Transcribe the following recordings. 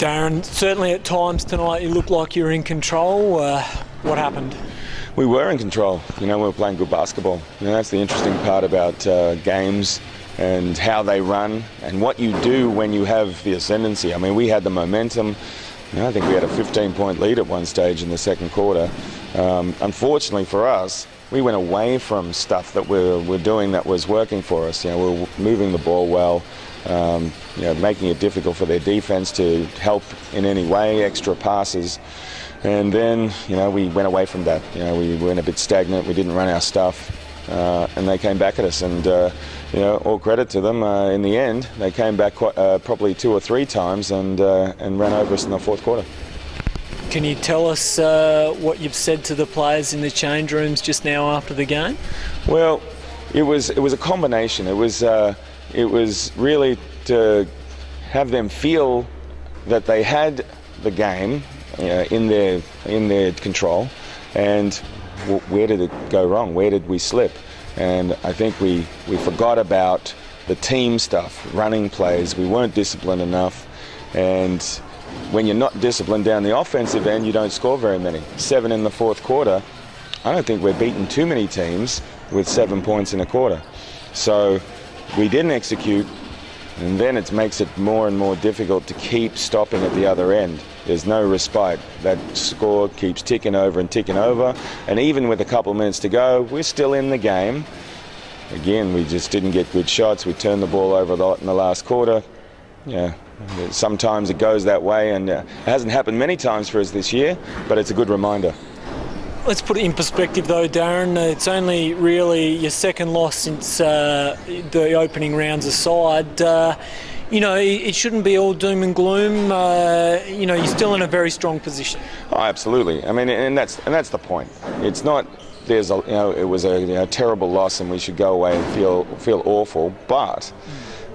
Darren, certainly at times tonight you looked like you were in control. Uh, what happened? We were in control. You know, we were playing good basketball. You know, that's the interesting part about uh, games and how they run and what you do when you have the ascendancy. I mean, we had the momentum. I think we had a 15 point lead at one stage in the second quarter. Um, unfortunately for us, we went away from stuff that we're, we're doing that was working for us. You know, we we're moving the ball well um, you know, making it difficult for their defence to help in any way, extra passes. And then, you know, we went away from that. You know, we went a bit stagnant. We didn't run our stuff, uh, and they came back at us. And uh, you know, all credit to them. Uh, in the end, they came back quite, uh, probably two or three times and uh, and ran over us in the fourth quarter. Can you tell us uh, what you've said to the players in the change rooms just now after the game? Well, it was it was a combination. It was it was really to have them feel that they had the game uh, in their in their control, and where did it go wrong? Where did we slip? And I think we we forgot about the team stuff, running plays. We weren't disciplined enough, and when you're not disciplined down the offensive end, you don't score very many. Seven in the fourth quarter. I don't think we're beaten too many teams with seven points in a quarter. So we didn't execute, and then it makes it more and more difficult to keep stopping at the other end. There's no respite. That score keeps ticking over and ticking over, and even with a couple of minutes to go, we're still in the game. Again, we just didn't get good shots. We turned the ball over a lot in the last quarter. Yeah, sometimes it goes that way, and uh, it hasn't happened many times for us this year, but it's a good reminder. Let's put it in perspective, though, Darren. It's only really your second loss since uh, the opening rounds aside. Uh, you know, it shouldn't be all doom and gloom. Uh, you know, you're still in a very strong position. Oh, absolutely. I mean, and that's and that's the point. It's not there's a you know it was a terrible loss and we should go away and feel feel awful, but.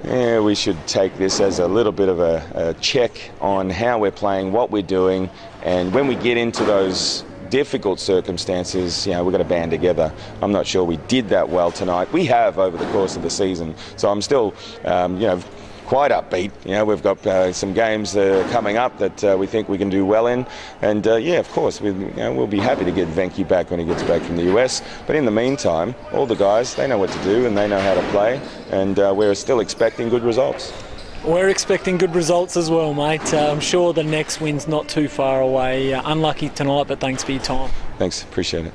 Yeah, we should take this as a little bit of a, a check on how we're playing, what we're doing, and when we get into those difficult circumstances, you know, we've got to band together. I'm not sure we did that well tonight. We have over the course of the season, so I'm still, um, you know, quite upbeat. You know, we've got uh, some games uh, coming up that uh, we think we can do well in, and uh, yeah, of course, we, you know, we'll be happy to get Venky back when he gets back from the US. But in the meantime, all the guys they know what to do and they know how to play, and uh, we're still expecting good results. We're expecting good results as well, mate. Uh, I'm sure the next win's not too far away. Uh, unlucky tonight, but thanks for your time. Thanks, appreciate it.